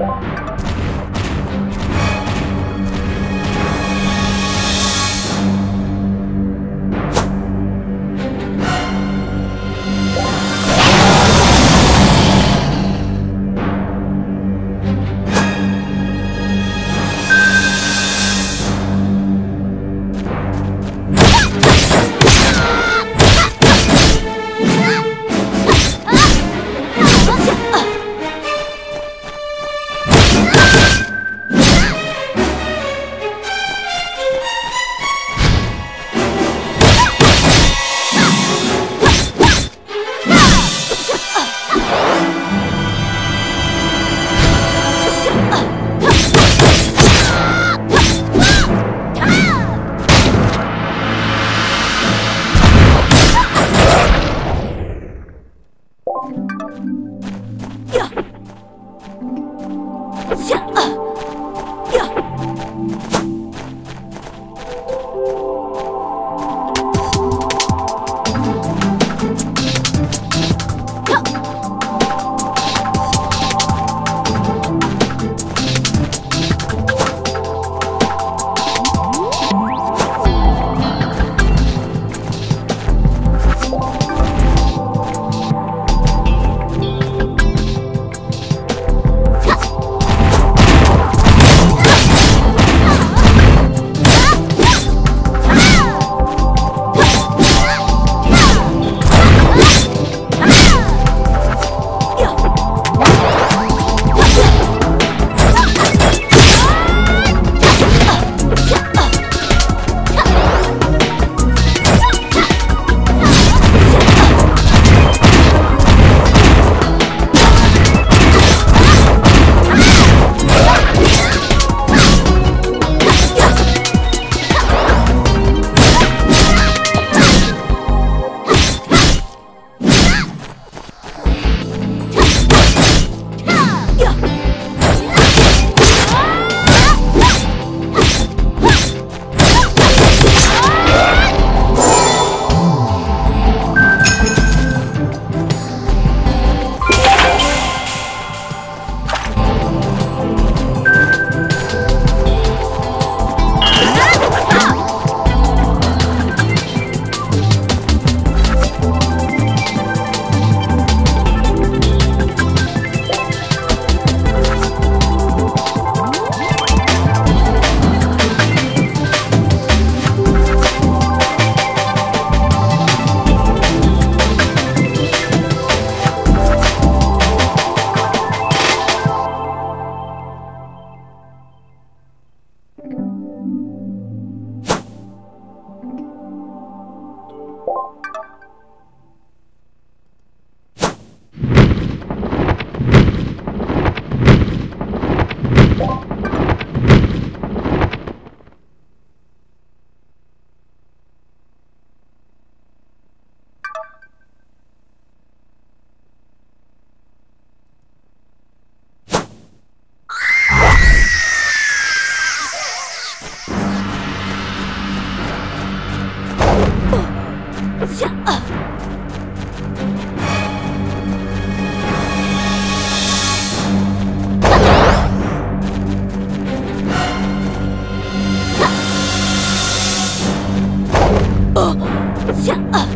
Bye. Yeah. 下啊！啊！下啊！